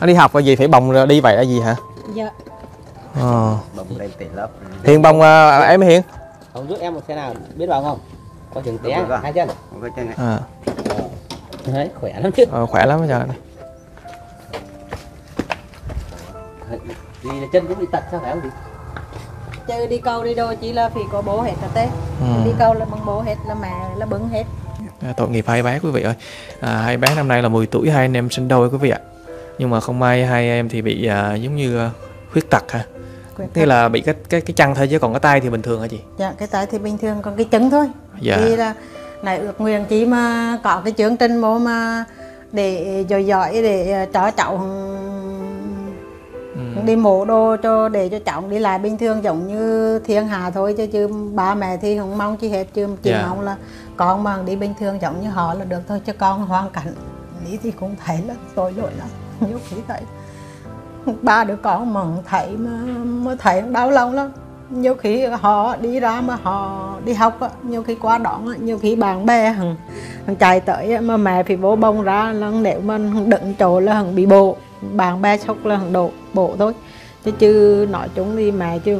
nó đi học là gì? Phải bồng đi vậy là gì hả? Dạ. Ờ. bồng lên tiền lớp. Hiền bồng à, em hiền? Ông giúp em một xe nào. Biết vào không? Có chừng té hai chân. Một cái chân này. à, đấy khỏe lắm chứ. Ờ, khỏe lắm bây giờ này đi là chân cũng bị tật sao phải không chị? Chứ đi câu đi đôi chỉ là phải có bố hết là té. Ừ. đi câu là bằng bố hết là mẹ là bứng hết. À, tội nghiệp hai bé quý vị ơi. À, hai bé năm nay là 10 tuổi hai anh em sinh đôi quý vị ạ nhưng mà không may hai em thì bị à, giống như à, khuyết tật ha Khuyết thế tật. là bị cái cái cái chân thôi chứ còn cái tay thì bình thường hả chị dạ cái tay thì bình thường còn cái trứng thôi dạ thì là này ước nguyện chỉ mà có cái chương trình mô mà để giỏi giỏi để cho cháu ừ. đi mổ đồ cho để cho cháu đi lại bình thường giống như thiên hà thôi chứ chứ ba mẹ thì không mong chi hết chứ chỉ Dạ. mong là con mà đi bình thường giống như họ là được thôi chứ con hoàn cảnh lý thì cũng thấy là tội lỗi lắm nhiều khi thấy ba đứa con mà không thấy mà, mà thấy đau lòng lắm. Nhiều khi họ đi ra mà họ đi học á, nhiều khi qua đón á, nhiều khi bạn bè hằng, hằng chạy tới mà mẹ phải vô bông ra là nếu mà đựng chỗ là hằng bị bộ bạn bè sốc là hằng đổ bộ thôi. Chứ chứ nói chung thì mẹ chứ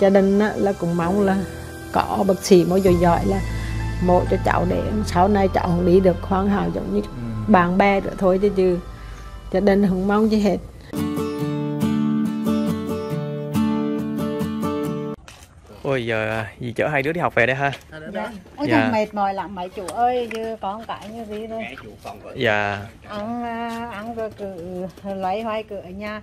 gia đình á, là cũng mong là có bác sĩ một giỏi giỏi là mổ cho cháu để sau này cháu không đi được hoàn hảo giống như bạn bè nữa thôi chứ chứ gia đình không mong gì hết. Ôi giờ gì chở hai đứa đi học về đây ha? Dạ. Ôi Dạ. dạ. mệt mỏi lắm mấy chủ ơi chứ con cái như gì thôi. Vậy dạ. Ăn à, ăn rồi cứ lấy hoài cứ ở nhà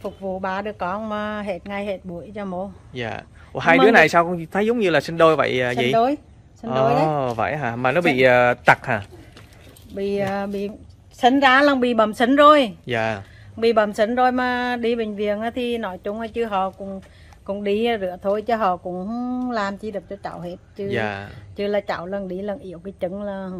phục vụ ba đứa con mà hết ngày hết buổi cho mô dạ. Ủa, hai đứa này sao con thấy giống như là sinh đôi vậy à, sinh gì đôi sinh đôi đấy. Ồ, vậy hả? Mà nó bị à, tật hả? Bị à, bị sinh ra là bị bầm sinh rồi. Dạ. Bị bầm sinh rồi mà đi bệnh viện á thì nói chung là chứ họ cũng cũng đi rửa thôi chứ họ cũng làm chi được cho cháu hết. Chứ dạ. chứ là cháu lần đi lần yếu cái chân là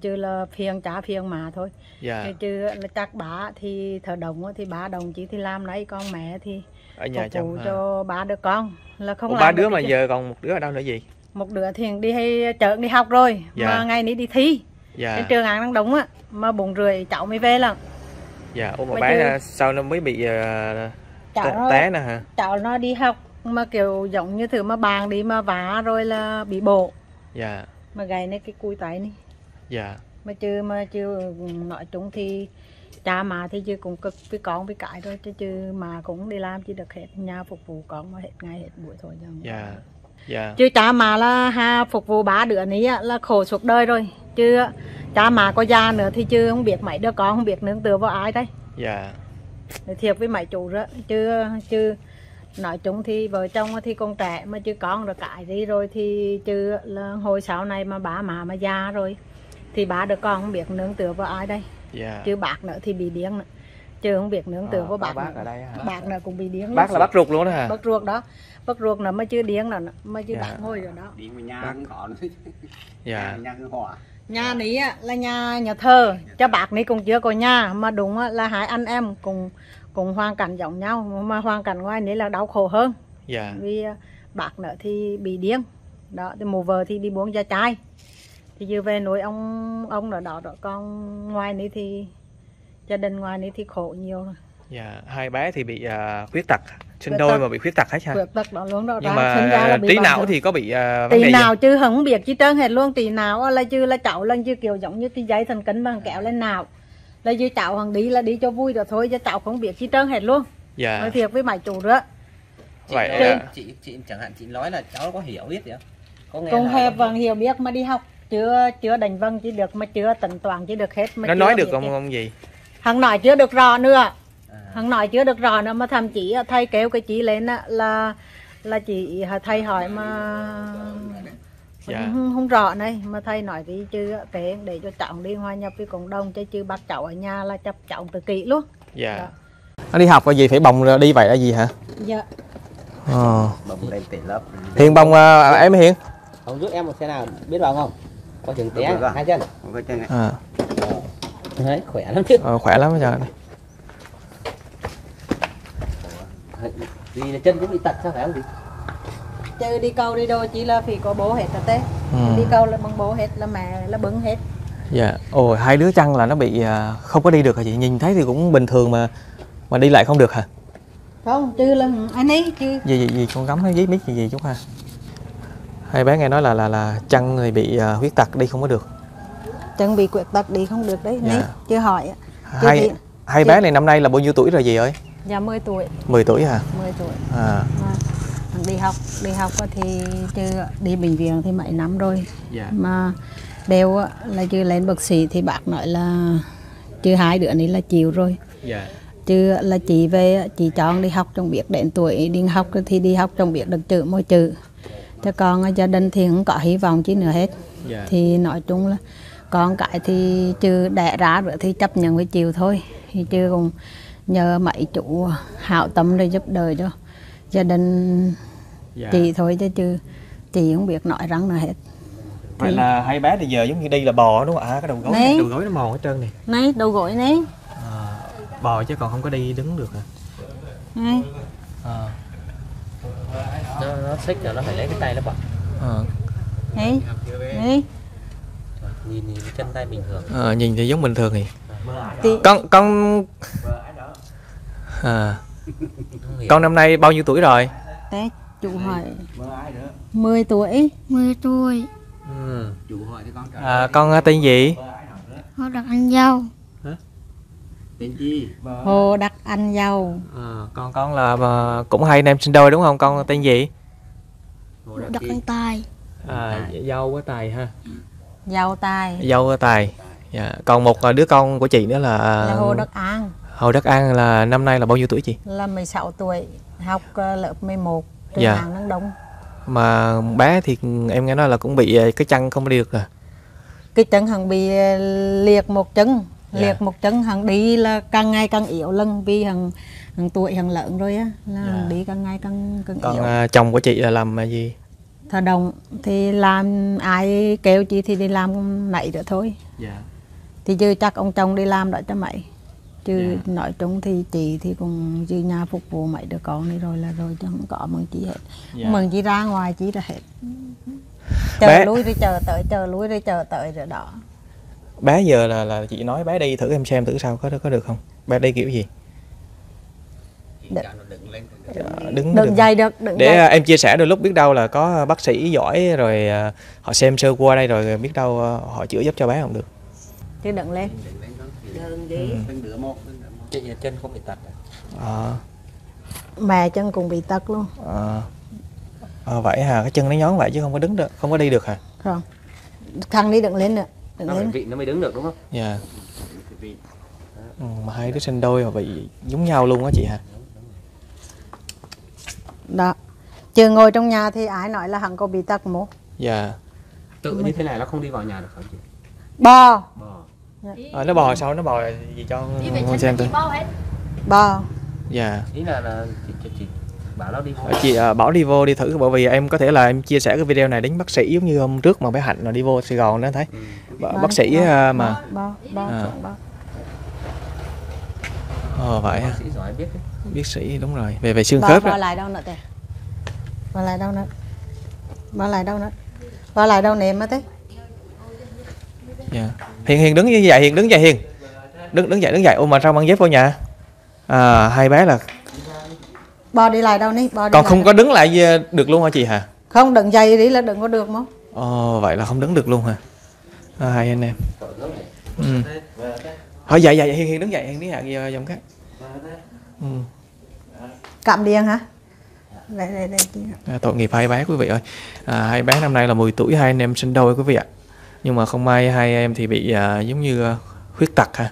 chứ là phiền trả phiền mà thôi. Dạ. Chứ, là chắc bá thì thờ đồng á thì ba đồng chỉ thì làm nấy con mẹ thì ở nhà chồng cho ba đứa con là không Ủa, ba đứa mà chứ. giờ còn một đứa ở đâu nữa gì? Một đứa thì đi hay chợ đi học rồi Dạ. mà ngày ní đi thi dạ. Trên trường án đang đúng á mà bụng rưỡi cháu mới về lần dạ ủa mà bé chứ- sao nó mới bị cháu té- nè hả? cháu nó đi học mà kiểu giống như thử mà bàn đi mà vá rồi là bị bộ dạ. Mà gầy này cái cùi tay này. Dạ. Mà chứ mà chứ nói chung thì cha mà thì chứ cũng cực với con với cái thôi chứ chứ mà cũng đi làm chỉ được hết nhà phục vụ con mà hết ngày hết buổi thôi chứ dạ dạ. Chứ cha mà là ha phục vụ ba đứa á, là khổ suốt đời rồi. Chứ cha mà có già nữa thì chứ không biết mấy đứa con không biết nương tựa vào ai đấy dạ. Thiệt với mấy chủ đó chứ chứ nói chung thì vợ chồng thì con trẻ mà chứ con rồi cãi đi rồi thì chứ là hồi sau này mà bà mà mà già rồi thì ba đứa con không biết nương tựa vào ai đây. Dạ. Chứ bác nữa thì bị điên nữa. Chứ không biết nương tựa Ờ, vào có bác bác nữa. ở đây hả? bác nữa cũng bị điên bác là bác ruột luôn đó hả? Bác ruột đó bác ruột nó mới chưa điên nữa mới chưa Dạ. bác ngồi rồi đó. Đi mà nhà nữa. dạ. Nhà hỏa. nhà ní á, là nhà nhà thờ. Cho bác ní cũng chưa có nhà mà đúng á, là hai anh em cùng cùng hoàn cảnh giống nhau mà hoàn cảnh ngoài ní là đau khổ hơn. Dạ. Vì à, bác nữa thì bị điên. Đó thì mù vợ thì đi buông da chai. Thì vừa về nuôi ông ông ở đó rồi con ngoài ní thì gia đình ngoài ní thì khổ nhiều rồi. Dạ hai bé thì bị à, khuyết tật sinh Khuyết đôi tật. mà bị khuyết tật hết ha. Vượt tật đó luôn đó nhưng ra, sinh ra mà là bị não rồi. thì có bị à, vấn đề tỳ gì nào chứ không biết chi trơn hết luôn. Tỳ nào là chứ là cháu lần chứ kiểu giống như cái dây thần kinh bằng kéo lên nào là chứ cháu hằng đi là đi cho vui rồi thôi chứ cháu không biết chi trơn hết luôn. Dạ. Nói thiệt với mày chủ đó. Chị, Vậy, nói- à. chị chị chẳng hạn chị nói là cháu có hiểu biết gì không? Có nghe cùng lời hẹp không? vâng hiểu biết mà đi học. Chưa chưa đánh vân chỉ được mà chưa tận toàn chỉ được hết mà nó nói được không gì. không gì? Hằng nói chưa được rõ nữa à, hằng nói chưa được rõ nữa mà thậm chí thầy kêu cái chị lên á, là là chị thầy hỏi mà Dạ. không, không rõ này mà thầy nói đi chứ để để cho cháu đi hòa nhập với cộng đồng chứ chứ bắt cháu ở nhà là chấp cháu tự kỷ luôn. Dạ. Dạ. nó đi học là gì phải bồng đi vậy là gì hả? Dạ. Ờ. Bồng lên tiền lớp. hiền bồng à, em hiền? Ông giúp em một xe nào biết vào không? Có chừng té hai chân. Một cái chân này. à, đấy khỏe lắm chứ. Ờ, khỏe lắm bây giờ này đi là chân cũng bị tật sao phải không chị? Chứ đi câu đi đôi chỉ là phải có bố hết là té. Ừ. đi câu là bằng bố hết là mẹ là bứng hết. Dạ. Ồ hai đứa chăng là nó bị à, không có đi được hả chị? Nhìn thấy thì cũng bình thường mà mà đi lại không được hả? Không chứ là anh ấy chứ. Gì gì gì con gắm nó giấy mít gì gì chút ha. Hai bé nghe nói là là là chăng thì bị à, huyết tật đi không có được. Chân bị quyệt tật đi không được đấy Dạ. nấy chưa hỏi. Chưa hai thì- hai bé này năm nay là bao nhiêu tuổi rồi gì ơi dạ 10 tuổi. 10 tuổi hả? 10 tuổi. À. Mà đi học đi học thì chưa đi bệnh viện thì mấy năm rồi. Dạ. Mà đều là chưa lên bác sĩ thì bác nói là chưa hai đứa này là chịu rồi. Dạ. Chứ là chị về chị chọn đi học trong biết đến tuổi đi học thì đi học trong biết được chữ mỗi chữ cho con gia đình thì không có hy vọng chi nữa hết. Dạ. Thì nói chung là con cái thì chưa đẻ ra rồi thì chấp nhận với chịu thôi. Thì chưa cùng nhờ mấy chủ hảo tâm để giúp đời cho gia đình dạ. chị thôi chứ chứ chị không biết nói răng nào hết. Vậy là hai bé thì giờ giống như đi là bò đúng không ạ? À, cái đầu gối Đấy. đầu gối nó mòn hết trơn này. Này đầu gối này. À, bò chứ còn không có đi đứng được hả? Này. À, nó nó xích rồi nó phải lấy cái tay nó bật à, này này. Nhìn nhìn cái chân tay bình thường. À, nhìn thì giống bình thường thì. Thì con con à, con năm nay bao nhiêu tuổi rồi? Đấy, chủ hỏi. 10 tuổi. 10 tuổi. Ừ. à, con à, tên gì? Họ đặt ăn dâu. Tên chi? Hồ Đắc Anh Giàu à, con con là à, cũng hai anh em sinh đôi đúng không? Con tên gì? Hồ Chi. ăn tài. À, dâu với tài ha. Giàu Tài. Dâu với tài. Dạ. còn một đứa con của chị nữa là, là Hồ Đắc An Hồ Đắc An là năm nay là bao nhiêu tuổi chị? Là 16 tuổi học ờ, lớp 11 trường Dạ. Hàng Nắng Đông. Mà bé thì em nghe nói là cũng bị à, cái chân không đi được à? Cái chân hằng bị ờ, liệt một chân Dạ. liệt một chân hằng đi là càng ngày càng yếu lần vì hằng hằng tuổi hằng lớn rồi á là hằng đi càng ngày càng càng Dạ. còn yếu. à, chồng của chị là làm gì? Thờ đồng thì làm ai kêu chị thì đi làm nãy nữa thôi. Dạ. Thì chứ chắc ông chồng đi làm đó cho mày chứ Dạ. nói chung thì chị thì cũng dư nhà phục vụ mấy đứa con này rồi là rồi chứ không có mừng chị hết. Dạ. mừng chị ra ngoài chị là hết. Chờ Bé- lui rồi chờ tới chờ lui rồi chờ tới rồi đó. Bé giờ là là chị nói bé đi thử em xem thử sao có có được không? Bé đi kiểu gì? Được. Cho nó đứng lên đứng được đừng dày được. đừng để dày. à, em chia sẻ đôi lúc biết đâu là có bác sĩ giỏi rồi à, họ xem sơ qua đây rồi biết đâu à, họ chữa giúp cho bé không được. Chứ đừng lên lên con ừ. một chân không bị tật à? à, mẹ chân cũng bị tật luôn. À, à, vậy hả? Cái chân nó nhón vậy chứ không có đứng được không có đi được hả? Không. Thằng đi đừng lên nữa đừng nó lên. vị nó mới đứng được đúng không? Dạ. Vị ừ, mà hai đứa sinh đôi mà bị giống nhau luôn á chị hả? Đó. Chưa ngồi trong nhà thì ai nói là hắn có bị tật một dạ. Tự như thế này nó không đi vào nhà được không chị? Bò. Bò à, nó bò sao? Nó bò gì cho con xem tôi bò dạ. Ý là là chị, chị, chị bảo nó đi Ờ, chị à, bảo đi vô đi thử bởi vì em có thể là em chia sẻ cái video này đến bác sĩ giống như hôm trước mà bé hạnh là đi vô Sài Gòn đó thấy. Ừ. Bác- bác sĩ à, mà. bò bò À. bò, bò. ờ vậy bác sĩ giỏi biết đấy. Bác sĩ đúng rồi. Về về xương bò, khớp bò đó lại đâu nữa thế bò lại đâu nữa bò lại đâu nữa bò lại đâu nệm mà thế dạ. hiền hiền đứng như vậy hiền đứng dậy hiền. Đứng đứng dậy đứng dậy ôm mà sao mang dép vô nhà? À, hai bé là bò đi lại đâu ní bò đi còn lại không đâu. có đứng lại ờ, được luôn hả chị hả không đừng dày đi là đừng có được mà. Ồ, vậy là không đứng được luôn hả? À, hai anh em. Ừ. thôi dậy dậy hiền hiền đứng dậy hiền đứng dậy giờ dòng cái ừ. cạm điện hả? Đây đây đây. À, tội nghiệp hai bé quý vị ơi. À, hai bé năm nay là 10 tuổi hai anh em sinh đôi quý vị ạ nhưng mà không may hai em thì bị à, giống như à, khuyết tật ha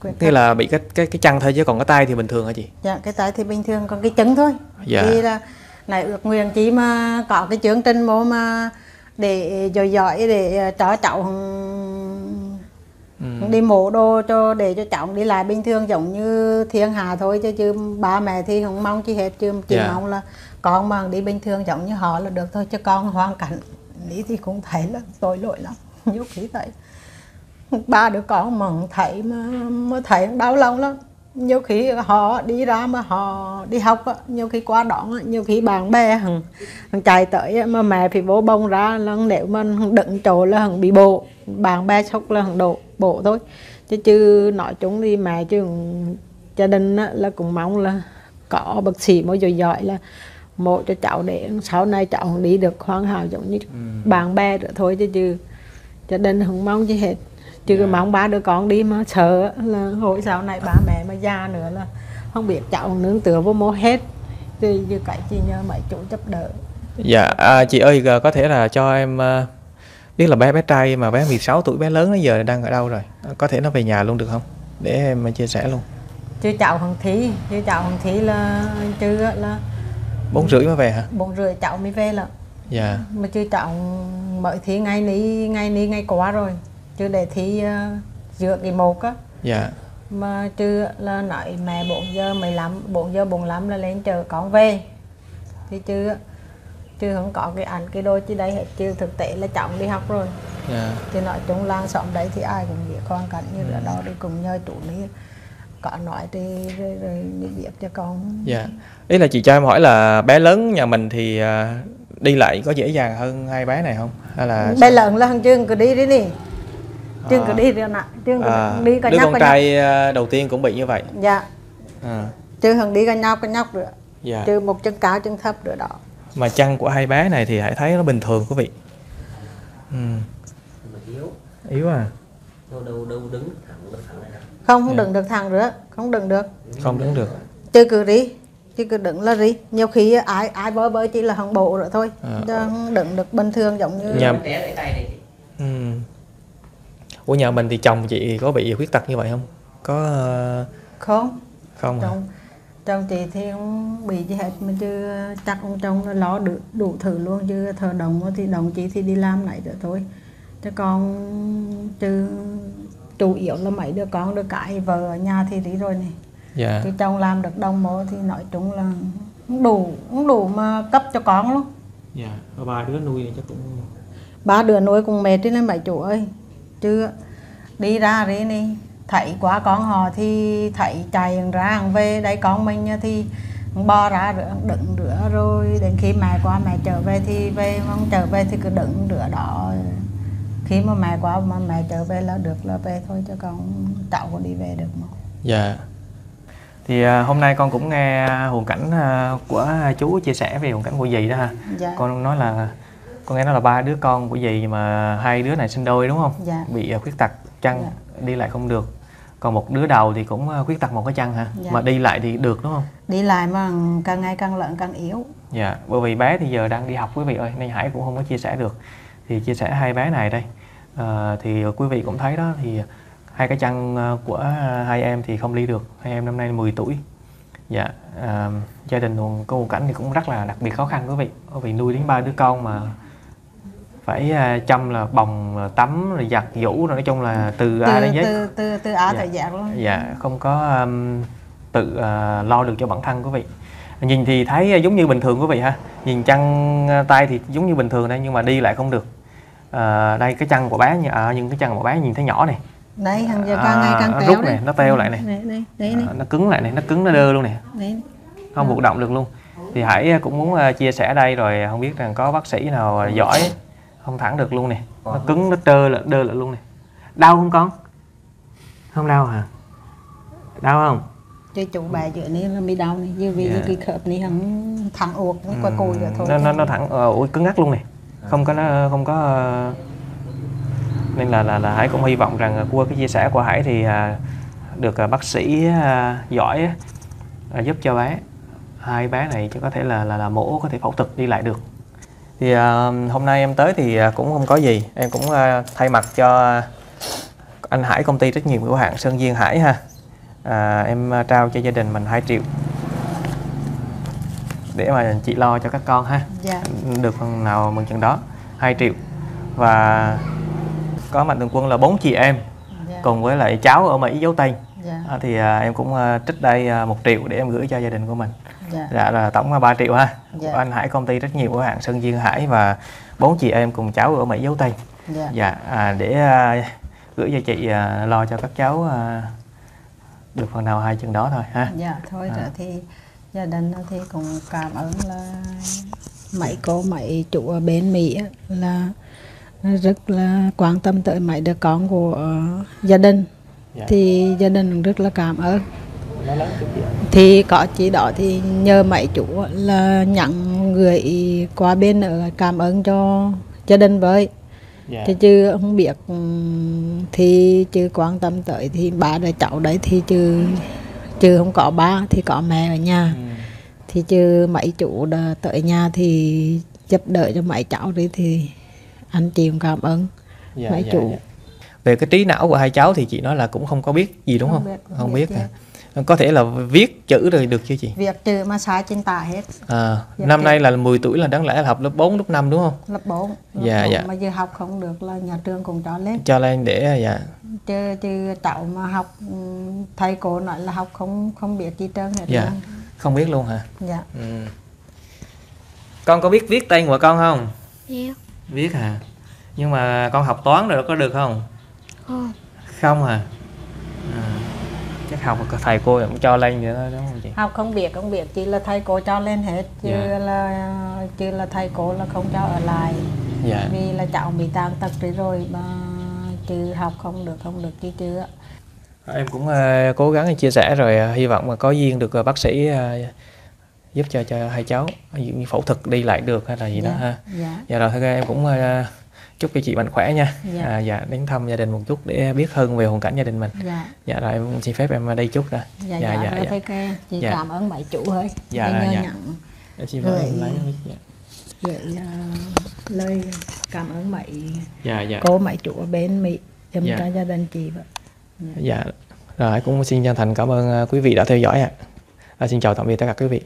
Khuyết nghĩa là bị cái cái cái chân thôi chứ còn cái tay thì bình thường hả chị dạ cái tay thì bình thường còn cái chân thôi Dạ. thì là này ước nguyện chỉ mà có cái chương trình mô mà để giỏi giỏi để cho cháu ừ. đi mổ đồ cho để cho cháu đi lại bình thường giống như thiên hà thôi chứ chứ ba mẹ thì không mong chi hết chứ chỉ Dạ. mong là con mà đi bình thường giống như họ là được thôi chứ con hoàn cảnh lý thì cũng thấy là tội lỗi lắm nhiều khi thấy ba đứa con mà thấy mà mà thấy đau lòng lắm. Nhiều khi họ đi ra mà họ đi học á, nhiều khi qua đón á, nhiều khi bạn bè hằng, hằng chạy tới á, mà mẹ phải vô bông ra là nếu mà đựng chỗ là hằng bị bộ bạn bè sốc là hằng đổ bộ thôi. Chứ chứ nói chung thì mẹ chứ gia đình á, là cũng mong là có bác sĩ mới giỏi giỏi là một cho cháu để sau này cháu đi được hoàn hảo giống như bạn bè nữa thôi chứ chứ gia đình không mong gì hết chứ Dạ. mong ba đứa con đi mà sợ là hồi sau này ba mẹ mà già nữa là không biết cháu nương tựa vô mô hết thì như cái chỉ nhờ mấy chủ giúp đỡ Dạ, à, chị ơi à, có thể là cho em à, biết là bé bé trai mà bé 16 tuổi bé lớn bây giờ đang ở đâu rồi? Có thể nó về nhà luôn được không? Để em chia sẻ luôn. chứ cháu hằng thí chứ cháu hằng thí là chứ là Bốn rưỡi mới về hả? bốn rưỡi cháu mới về là Dạ. mà chứ cháu mới thi ngày ní ngày ní ngày qua rồi chứ để thi uh, giữa kỳ một á Dạ. mà chứ là nói mẹ 4 giờ 15 4 giờ 45 là lên chờ con về thì chứ chứ không có cái ảnh cái đôi chứ đây hết chứ thực tế là cháu đi học rồi Dạ. chứ nói chung làng xóm đấy thì ai cũng biết hoàn cảnh như là đó đi cùng nhờ chủ lý có nói thì rồi, rồi đi việc cho con Dạ. Ý là chị cho em hỏi là bé lớn nhà mình thì à, đi lại có dễ dàng hơn hai bé này không? Hay là bé lớn là thằng chương cứ đi đi đi chương cứ À. đi đi nè chương cứ à, đi cả đứa nhóc con nhóc trai à, đầu tiên cũng bị như vậy. dạ À. chứ thằng đi cả nhóc cả nhóc nữa Dạ. chứ một chân cao chân thấp nữa đó Mà chân của hai bé này thì hãy thấy nó bình thường quý vị. Ừ. mà yếu Yếu à. đâu đâu đâu đứng thẳng đứng thẳng này nè không không đừng được thằng nữa không đừng được Không đứng được. chứ cứ đi chứ cứ đừng là đi nhiều khi ai ai bơi bơi chỉ là hàng bộ rồi thôi À. đừng được bình thường giống như Nhà, ừ. Của nhà mình thì chồng chị có bị khuyết tật như vậy không? Có ờ, không không hả? chồng chồng chị thì không bị gì hết mà chứ chắc ông chồng nó lo đủ, đủ thử luôn chứ thờ đồng thì đồng chị thì đi làm lại được thôi chứ con chứ chủ yếu là mấy đứa con đứa cái vợ ở nhà thì đi rồi này Dạ. chứ chồng làm được đồng mô thì nói chung là không đủ không đủ mà cấp cho con luôn Dạ. Có ba đứa nuôi thì chắc cũng ba đứa nuôi cùng mệt đi lên bảy chủ ơi chứ đi ra đi đi thấy quá con họ thì thấy chạy ra về đây con mình thì bò ra rửa đựng rửa rồi đến khi mẹ qua mẹ trở về thì về không trở về thì cứ đựng rửa đó khi mà mẹ qua mà mẹ trở về là được là về thôi chứ còn cháu có đi về được mà Dạ. Thì à, hôm nay con cũng nghe hoàn cảnh à, của chú chia sẻ về hoàn cảnh của dì đó ha. dạ Con nói là con nghe nói là ba đứa con của dì mà hai đứa này sinh đôi đúng không? dạ Bị à, khuyết tật chân Dạ. đi lại không được. Còn một đứa đầu thì cũng à, khuyết tật một cái chân hả? Dạ. Mà đi lại thì được đúng không? đi lại mà càng ngày càng lợn càng yếu Dạ, bởi vì bé thì giờ đang đi học quý vị ơi, nên Hải cũng không có chia sẻ được. Thì chia sẻ hai bé này đây. Ờ, thì quý vị cũng thấy đó thì hai cái chân ờ, của hai em thì không đi được. Hai em năm nay 10 tuổi. Dạ, à, gia đình còn có hoàn cảnh thì cũng rất là đặc biệt khó khăn quý vị. Bởi vì nuôi đến ba đứa con mà phải à, chăm là bồng là tắm rồi giặt giũ rồi nói chung là từ A từ đến Z từ từ từ á Dạ. tới Z luôn dạ không có um, tự à, lo được cho bản thân quý vị nhìn thì thấy giống như bình thường quý vị ha nhìn chân tay thì giống như bình thường đây nhưng mà đi lại không được à, đây cái chân của bé à, nhưng cái chân của bé nhìn thấy nhỏ này đấy hàng giờ À, càng ngày càng nó téo rút này, nó teo lại này. đấy đấy đấy, à, nó cứng lại này nó cứng nó đơ luôn này. Đấy. không cử động được luôn. Thì Hải cũng muốn à, chia sẻ đây rồi không biết rằng có bác sĩ nào giỏi không thẳng được luôn này. Nó cứng nó trơ lại đơ lại luôn này. Đau không con? Không đau hả? Đau không? Chứ chủ bà giữa này là mi đau này như vì Dạ. như cái khớp này hắn thẳng uột nó qua cùi rồi thôi nó nó nó thẳng ờ, ủi cứng ngắc luôn này. Không có nó không có ờ, nên là là là Hải cũng hy vọng rằng qua cái chia sẻ của Hải thì à, được à, bác sĩ à, giỏi à, giúp cho bé. Hai bé này chứ có thể là là là mổ có thể phẫu thuật đi lại được. Thì à, hôm nay em tới thì à, cũng không có gì. Em cũng à, thay mặt cho anh Hải công ty trách nhiệm hữu hạn Sơn Duyên Hải ha. À, em à, trao cho gia đình mình 2 triệu. Để mà chị lo cho các con ha. Dạ. Được phần nào mừng chừng đó. 2 triệu. Và có mạnh thường quân là bốn chị em dạ. cùng với lại cháu ở Mỹ giấu tên dạ. À, thì à, em cũng à, trích đây à, một triệu để em gửi cho gia đình của mình. Dạ. Dạ là tổng là 3 triệu ha. Dạ. của anh Hải công ty trách nhiệm hữu hạn Sơn Duyên Hải và bốn chị em cùng cháu ở Mỹ giấu tên dạ. Dạ à, để à, gửi cho chị à, lo cho các cháu à, được phần nào hay chừng đó thôi ha. Dạ thôi À. thì gia đình thì cũng cảm ơn là mấy cô mấy chủ ở bên Mỹ là rất là quan tâm tới mấy đứa con của ờ, gia đình Dạ. thì gia đình cũng rất là cảm ơn chị thì có chỉ đó thì nhờ mấy chủ là nhận gửi qua bên ở cảm ơn cho gia đình với Dạ. thì chứ không biết ừm, thì chứ quan tâm tới thì ba đứa cháu đấy thì chứ chứ không có ba thì có mẹ ở nhà Ừ. thì chứ mấy chủ đã tới nhà thì giúp đỡ cho mấy cháu đấy thì anh chị cũng cảm ơn Dạ, mấy dạ, chủ dạ. về cái trí não của hai cháu thì chị nói là cũng không có biết gì đúng không Không biết, không, không biết, biết hả? có thể là viết chữ rồi được chưa chị việc trừ mà sai trên tả hết à, Dạ, năm chị. nay là 10 tuổi là đáng lẽ là học lớp 4 lớp 5 đúng không lớp 4 lớp Dạ, 4 dạ. mà giờ học không được là nhà trường cũng cho lên cho lên để dạ chứ chứ cháu mà học ừm, thầy cô nói là học không không biết chi trơn hết Dạ. luôn. không biết luôn hả dạ ừ. con có biết viết tên của con không Biết viết hả? Nhưng mà con học toán rồi có được không? Không không hả? À. chắc học thầy cô cũng cho lên vậy thôi đúng không chị? Học không biết không biết. Chỉ là thầy cô cho lên hết chứ Dạ. là chứ là thầy cô là không cho ở lại. Dạ. Vì là cháu bị tàn tật rồi rồi mà chứ học không được không được chứ chưa. Em cũng ờ, cố gắng chia sẻ rồi ờ, hy vọng mà có duyên được ờ, bác sĩ ờ, giúp cho cho hai cháu như phẫu thuật đi lại được hay là gì đó dạ. ha dạ dạ rồi thôi em cũng ờ, chúc cho chị mạnh khỏe nha Dạ. à, dạ đến thăm gia đình một chút để biết hơn về hoàn cảnh gia đình mình dạ dạ rồi em xin phép em đi chút nè dạ Dạ, dạ, dạ, dạ. kê chị Dạ. cảm ơn mấy chủ thôi Dạ, dạ, dạ. nhận em xin phép em Rồi. lấy dạ. gửi ờ, lời cảm ơn mấy dạ dạ cô mấy chủ ở bên Mỹ dùm Dạ. cho gia đình chị vậy dạ rồi cũng xin chân thành cảm ơn ờ, quý vị đã theo dõi ạ à. xin chào tạm biệt tất cả quý vị